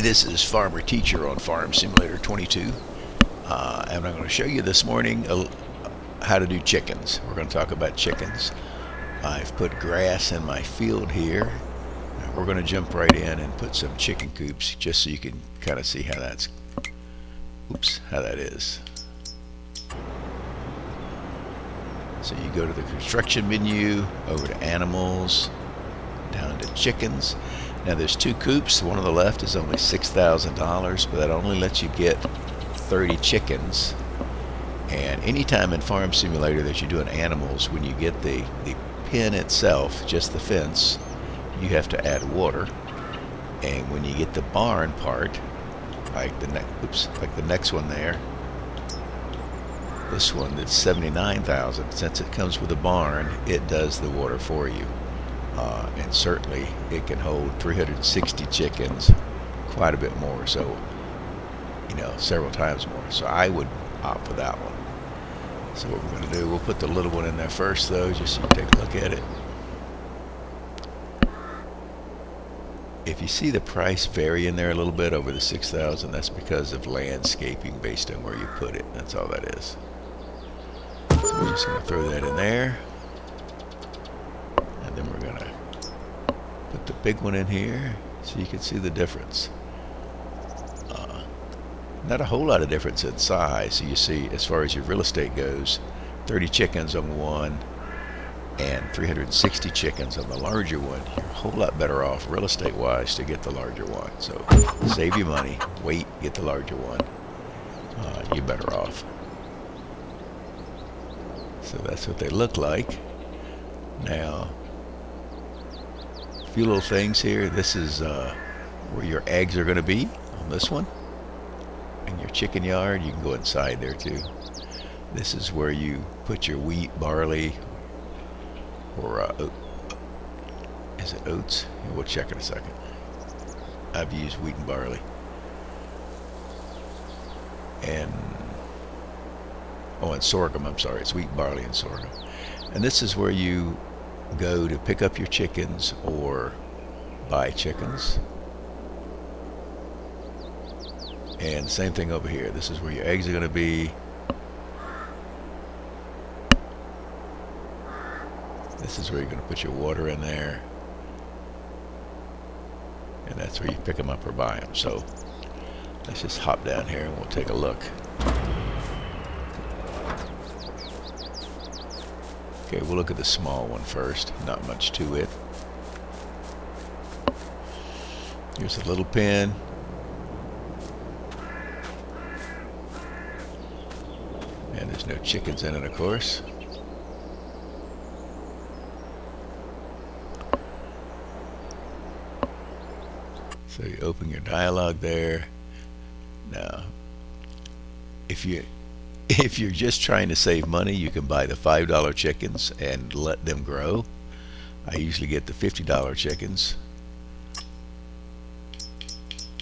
This is Farmer Teacher on Farm Simulator 22. Uh, and I'm going to show you this morning uh, how to do chickens. We're going to talk about chickens. I've put grass in my field here. We're going to jump right in and put some chicken coops just so you can kind of see how that's, oops, how that is. So you go to the construction menu, over to animals, down to chickens. Now there's two coops. The one on the left is only $6,000, but that only lets you get 30 chickens. And anytime in Farm Simulator that you're doing animals, when you get the, the pen itself, just the fence, you have to add water. And when you get the barn part, like the next, oops, like the next one there, this one that's 79,000, since it comes with a barn, it does the water for you. Uh, and certainly it can hold 360 chickens, quite a bit more. So, you know, several times more. So I would opt for that one. So what we're going to do, we'll put the little one in there first, though, just so you take a look at it. If you see the price vary in there a little bit over the 6,000, that's because of landscaping based on where you put it. That's all that is. So we're just going to throw that in there. And then we're going to the big one in here so you can see the difference. Uh, not a whole lot of difference in size. So you see, as far as your real estate goes, 30 chickens on one and 360 chickens on the larger one. You're a whole lot better off real estate wise to get the larger one. So save your money, wait, get the larger one. Uh, you're better off. So that's what they look like. Now, a few little things here. This is uh, where your eggs are going to be on this one. In your chicken yard, you can go inside there too. This is where you put your wheat, barley, or uh, is it oats? We'll check in a second. I've used wheat and barley. And, oh, and sorghum, I'm sorry. It's wheat, barley, and sorghum. And this is where you go to pick up your chickens or buy chickens. And same thing over here. This is where your eggs are going to be. This is where you're going to put your water in there. And that's where you pick them up or buy them. So let's just hop down here and we'll take a look. Okay, we'll look at the small one first. Not much to it. Here's a little pen. And there's no chickens in it, of course. So you open your dialog there. Now, if you if you're just trying to save money, you can buy the $5 chickens and let them grow. I usually get the $50 chickens.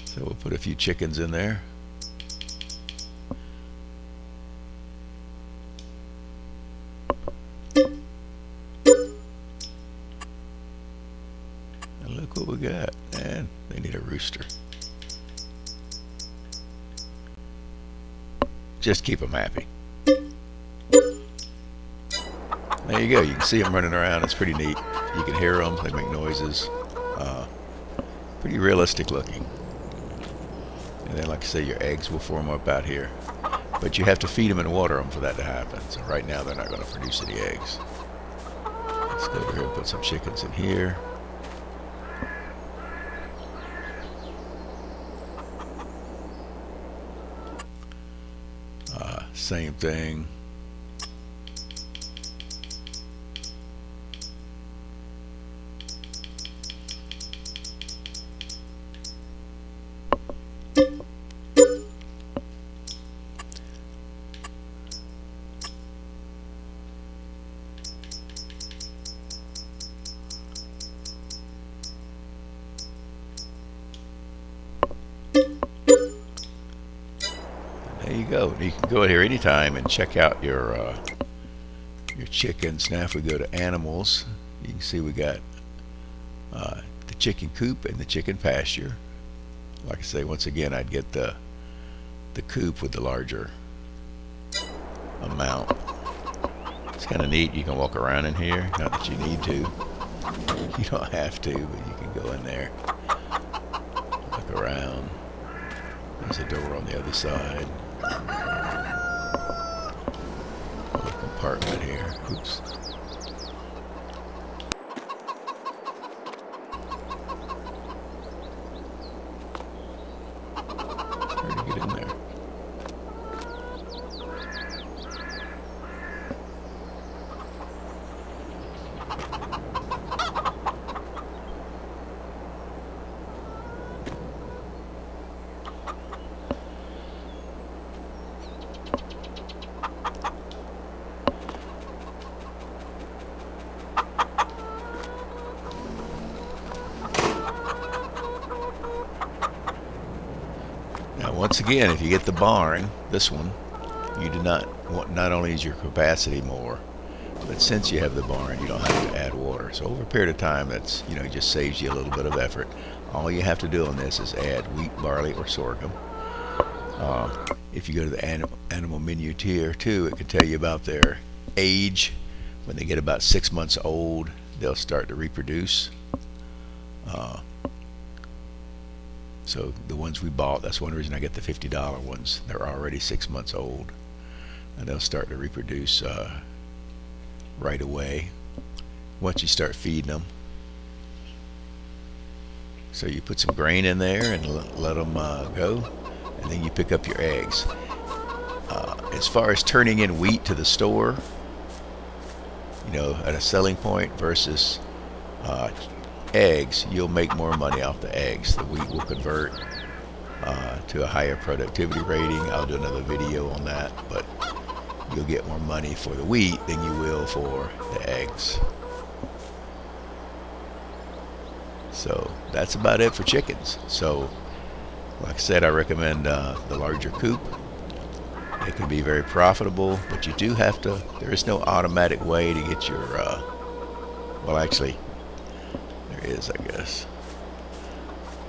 So we'll put a few chickens in there. And look what we got. And they need a rooster. Just keep them happy. There you go. You can see them running around. It's pretty neat. You can hear them. They make noises. Uh, pretty realistic looking. And then, like I say, your eggs will form up out here. But you have to feed them and water them for that to happen. So right now, they're not going to produce any eggs. Let's go over here and put some chickens in here. Uh, same thing. Go. You can go in here anytime and check out your uh, your chickens. Now if we go to animals, you can see we got uh, the chicken coop and the chicken pasture. like I say, once again, I'd get the the coop with the larger amount. It's kind of neat. You can walk around in here. Not that you need to. You don't have to, but you can go in there. Look around. There's a door on the other side. Another compartment here. Oops. Hard to get in there. Now, once again, if you get the barn, this one, you do not want, not only is your capacity more, but since you have the barn, you don't have to add water. So over a period of time, that's, you know, just saves you a little bit of effort. All you have to do on this is add wheat, barley, or sorghum. Uh, if you go to the anim animal menu tier too, it can tell you about their age. When they get about six months old, they'll start to reproduce. Uh, so the ones we bought, that's one reason I get the $50 ones. They're already six months old. And they'll start to reproduce uh, right away once you start feeding them. So you put some grain in there and let, them uh, go. And then you pick up your eggs. Uh, as far as turning in wheat to the store, you know, at a selling point versus uh, eggs, you'll make more money off the eggs. The wheat will convert uh, to a higher productivity rating. I'll do another video on that, but you'll get more money for the wheat than you will for the eggs. So that's about it for chickens. So, like I said, I recommend uh, the larger coop. It can be very profitable, but you do have to, there is no automatic way to get your, uh, well, actually, there is, I guess.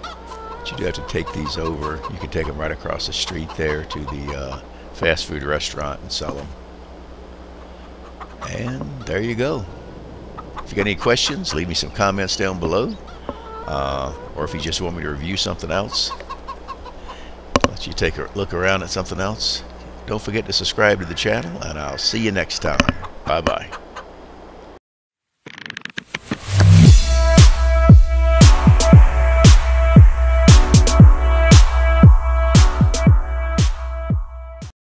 But you do have to take these over. You can take them right across the street there to the uh, fast food restaurant and sell them. And there you go. If you got any questions, leave me some comments down below. Uh, or if you just want me to review something else, let you take a look around at something else. Don't forget to subscribe to the channel, and I'll see you next time. Bye-bye.